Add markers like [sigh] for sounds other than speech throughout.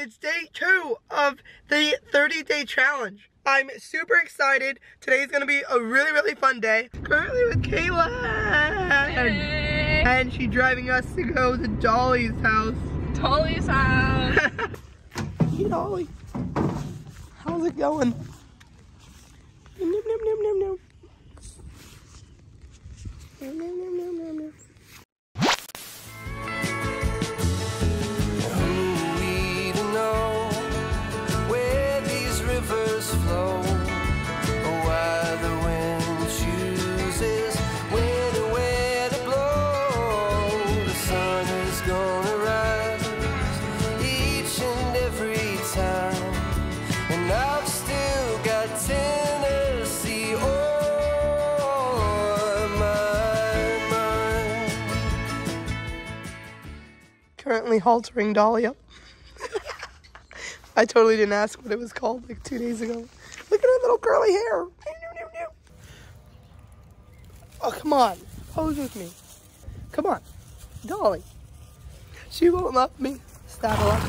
it's day two of the 30 day challenge. I'm super excited. Today's gonna be a really, really fun day. Currently with Kayla. Hey. And she's driving us to go to Dolly's house. Dolly's house. [laughs] hey Dolly. How's it going? Nom, nom, nom, nom, nom. Nom, nom, nom, nom, currently haltering Dolly up. [laughs] I totally didn't ask what it was called like two days ago. Look at her little curly hair. Oh, come on. Pose with me. Come on. Dolly. She won't let me. Saddle up.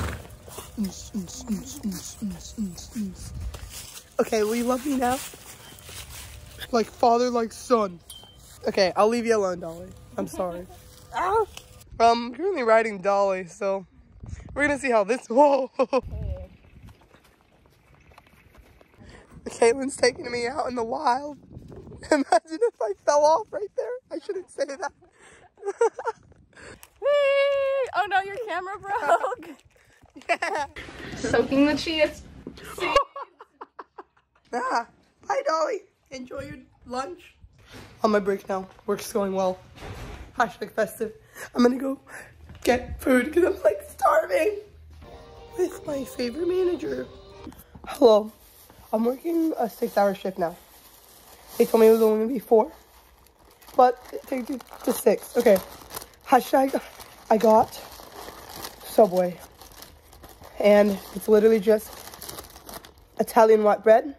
Okay, will you love me now? Like father, like son. Okay, I'll leave you alone, Dolly. I'm sorry. Ah. Um, I'm currently riding Dolly, so we're gonna see how this. [laughs] Whoa! Caitlin's taking me out in the wild. [laughs] Imagine if I fell off right there. I shouldn't say that. [laughs] Whee! Oh no, your camera broke. yeah. Soaking the cheese. Ah, bye, Dolly. Enjoy your lunch. On my break now. Work's going well. Hashtag festive. I'm gonna go get food because I'm like starving with my favorite manager. Hello. I'm working a six hour shift now. They told me it was only gonna be four, but it takes you to six. Okay. Hashtag I got Subway. And it's literally just Italian white bread,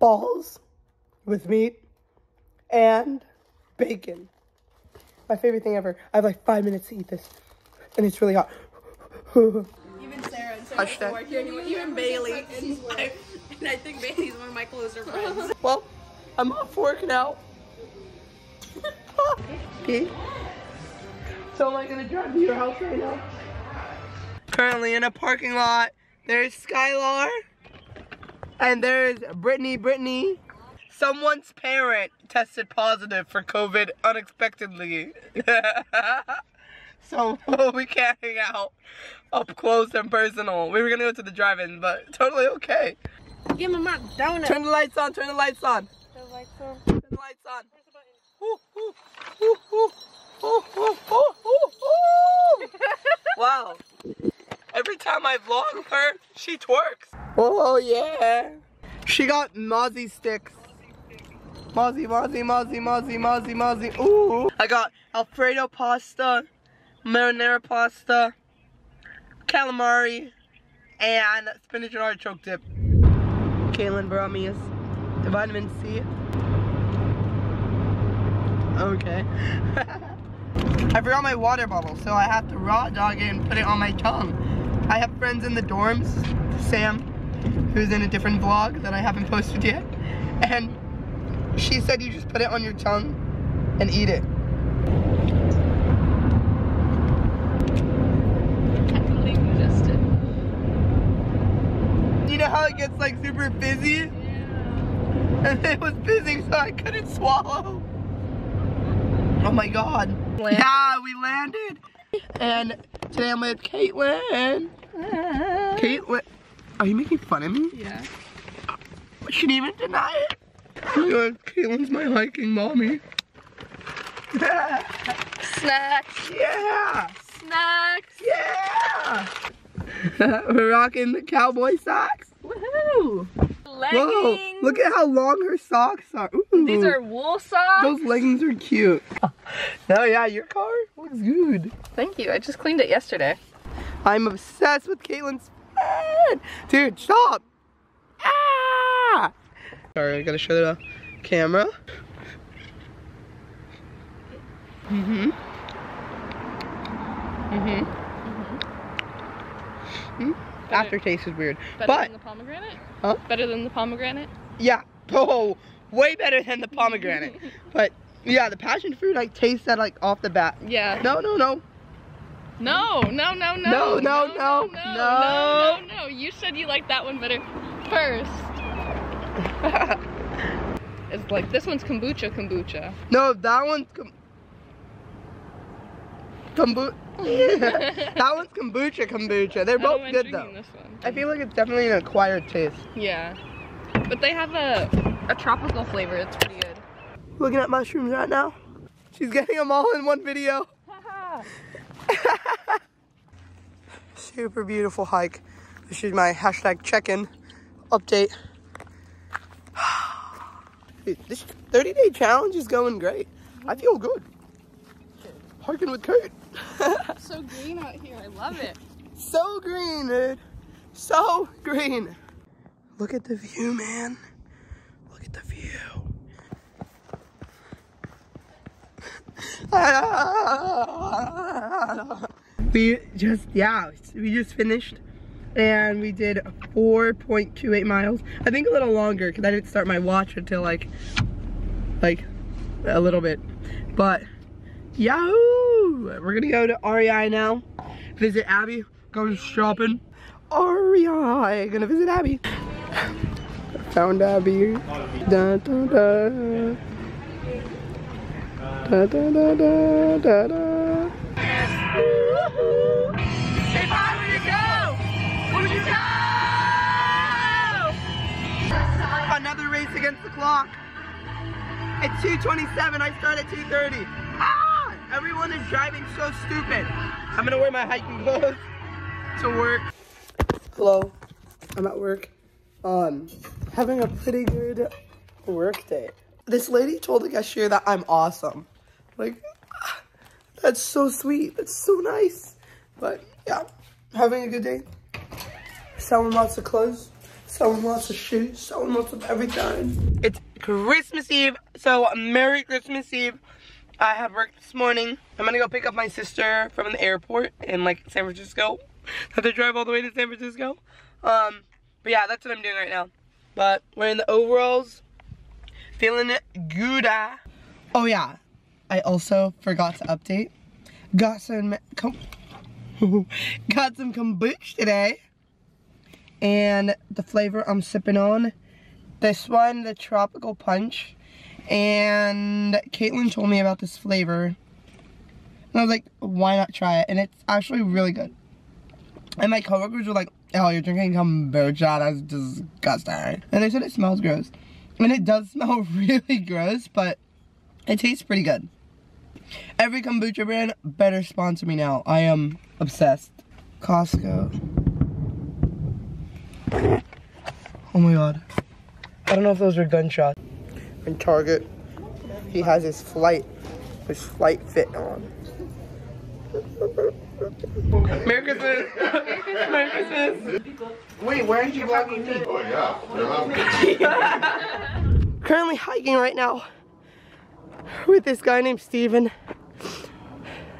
balls with meat, and bacon. My favorite thing ever. I have like five minutes to eat this, and it's really hot. [laughs] Even Sarah and Sarah Hashtag. doesn't work here anymore. Even Bailey. And I, [laughs] and I think Bailey's one of my closer friends. [laughs] well, I'm off work now. okay. So am I gonna drive to your house right now? Currently in a parking lot, there's Skylar, and there's Brittany. Brittany, someone's parent tested positive for COVID unexpectedly. [laughs] so [laughs] we can't hang out up close and personal. We were gonna go to the drive-in, but totally okay. Give me my donut. Turn the lights on, turn the lights on. Turn the lights on. Turn the lights on. Wow. Every time I vlog her, she twerks. Oh yeah. She got mozzie sticks. Mozzie, mozzie, mozzie, mozzie, mozzie, mozzie. Ooh. I got Alfredo pasta, marinara pasta, calamari, and spinach and artichoke dip. Kaylin brought me a vitamin C. Okay. [laughs] I forgot my water bottle, so I have to raw dog it and put it on my tongue. I have friends in the dorms, Sam, who's in a different vlog that I haven't posted yet, and she said you just put it on your tongue and eat it. Believe you just did. You know how it gets like super fizzy? And it was fizzing so I couldn't swallow. Oh my god. Landed. Yeah, we landed. And today I'm with Caitlin. Caitlin. Are you making fun of me? Yeah. She didn't even deny it. My god, Caitlin's my hiking mommy. Snacks. yeah! Snacks. Yeah! [laughs] We're rocking the cowboy socks. Woohoo. Leggings. Whoa, look at how long her socks are. Ooh. These are wool socks. Those leggings are cute. oh yeah, your car looks good. Thank you. I just cleaned it yesterday. I'm obsessed with Caitlin's fan. Dude, stop. Ah! Sorry, I gotta show the camera. Mm-hmm. Mm-hmm. Aftertaste is weird. Better But than the pomegranate? Huh? Better than the pomegranate? yeah, [laughs] oh, way better than the pomegranate. [laughs] but yeah, the passion fruit I taste that like off the bat. Yeah. No, no, no. No, no, no, no. No, no, no, no, no. no, no, no. You said you liked that one better first. [laughs] it's like this one's kombucha, kombucha. No, that one's com- kombucha. [laughs] that one's kombucha, kombucha. They're oh, both good though. One. I feel like it's definitely an acquired taste. Yeah, but they have a a tropical flavor. It's pretty good. Looking at mushrooms right now. She's getting them all in one video. [laughs] Super beautiful hike. This is my hashtag check-in update. This 30 day challenge is going great. I feel good. Hiking with Kurt. [laughs] so green out here. I love it. [laughs] so green, dude. So green. Look at the view, man. Look at the view. [laughs] we just, yeah, we just finished and we did 4.28 miles. I think a little longer because I didn't start my watch until like, like a little bit. But, yahoo! We're gonna go to REI now, visit Abby, go shopping. REI, gonna visit Abby. Found Abby. Da, da, da. Da, da, da, da, da, da. Against the clock. It's 2.27, I start at 2.30. Ah! Everyone is driving so stupid. I'm gonna wear my hiking clothes to work. Hello, I'm at work. Um, having a pretty good work day. This lady told the cashier that I'm awesome. Like, that's so sweet. That's so nice. But yeah, having a good day. Selling lots of clothes. Selling lots of shoes. Selling lots of everything. It's Christmas Eve. So Merry Christmas Eve. I have work this morning. I'm gonna go pick up my sister from the airport in like San Francisco. [laughs] Have to drive all the way to San Francisco. Um, but yeah, that's what I'm doing right now. But wearing the overalls. Feeling it good. Oh yeah, I also forgot to update. Got some com [laughs] got some kombucha today. And the flavor I'm sipping on, this one, the tropical punch. And Caitlin told me about this flavor. And I was like, why not try it? And it's actually really good. And my coworkers were like, oh, you're drinking kombucha, that's disgusting. And they said it smells gross. And it does [laughs] smell really gross, but it tastes pretty good. Every kombucha brand better sponsor me now. I am obsessed. Costco. Oh my god. I don't know if those were gunshots. In Target, he has his flight, his flight fit on. Merry Christmas! [laughs] Merry Christmas! Wait, why aren't you vlogging me? Oh yeah, oh, yeah. [laughs] Currently hiking right now with this guy named Steven.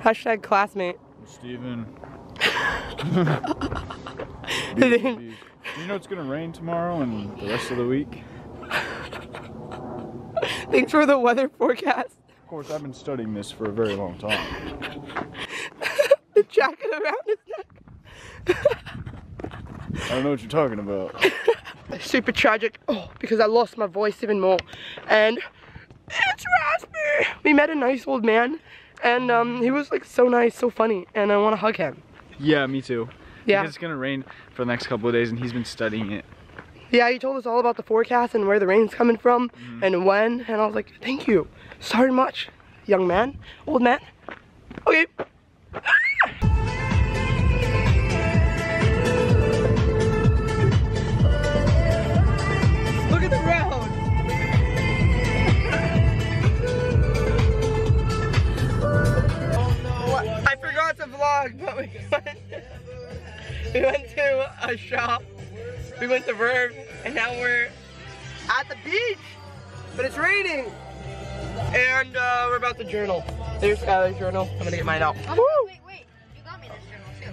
Hashtag classmate. Steven. [laughs] His Do you know it's gonna rain tomorrow and the rest of the week? [laughs] Thanks for the weather forecast. Of course, I've been studying this for a very long time. [laughs] The jacket around his neck. I don't know what you're talking about. [laughs] Super tragic. Oh, because I lost my voice even more. And it's raspy. We met a nice old man. And um, he was like so nice, so funny. And I want to hug him. Yeah, me too. Yeah. Because it's gonna rain for the next couple of days and he's been studying it. Yeah, he told us all about the forecast and where the rain's coming from mm-hmm. and when. And I was like, thank you so much, young man, old man. Okay. [laughs] And uh, we're about to journal. There's Skylar's journal. I'm gonna get mine out. Woo! Wait, wait. You got me this journal too.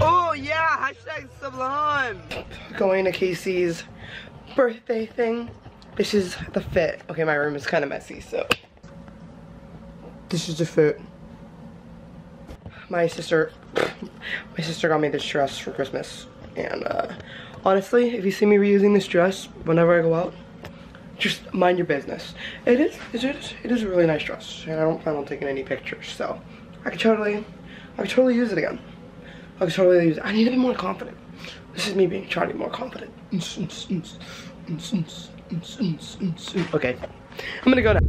Oh yeah, hashtag sublime. Going to Casey's birthday thing. This is the fit. Okay, my room is kind of messy, so. This is the fit. My sister, my sister got me this dress for Christmas. And uh, honestly, if you see me reusing this dress whenever I go out, just mind your business. It is, it is, it is a really nice dress. And I don't plan on taking any pictures, so I could totally, I could totally use it again. I could totally use it. I need to be more confident. This is me being trying to be more confident. Okay, I'm gonna go now.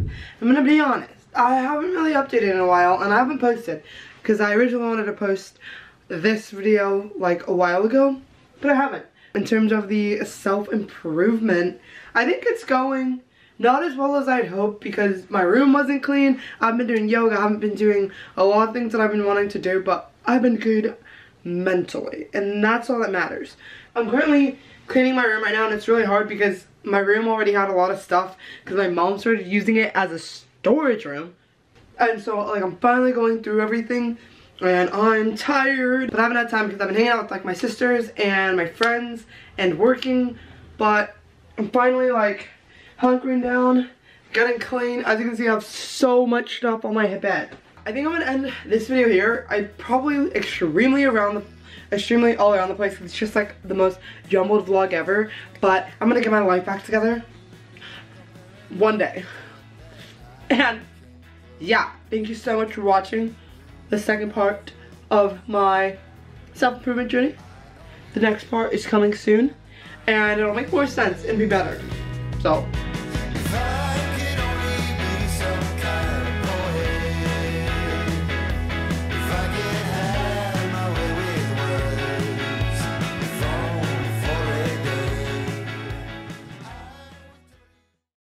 I'm gonna be honest. I haven't really updated in a while, and I haven't posted because I originally wanted to post this video like a while ago, but I haven't. In terms of the self-improvement, I think it's going not as well as I'd hoped because my room wasn't clean. I've been doing yoga, I haven't been doing a lot of things that I've been wanting to do, but I've been good mentally, and that's all that matters. I'm currently cleaning my room right now, and it's really hard because my room already had a lot of stuff because my mom started using it as a storage room. And so, like, I'm finally going through everything, and I'm tired, but I haven't had time because I've been hanging out with, like, my sisters and my friends and working, but I'm finally, like, hunkering down, getting clean. As you can see, I have so much stuff on my bed. I think I'm gonna end this video here. I probably extremely around the extremely all around the place. It's just like the most jumbled vlog ever. But I'm gonna get my life back together one day. And yeah, thank you so much for watching the second part of my self-improvement journey. The next part is coming soon and it'll make more sense and be better. So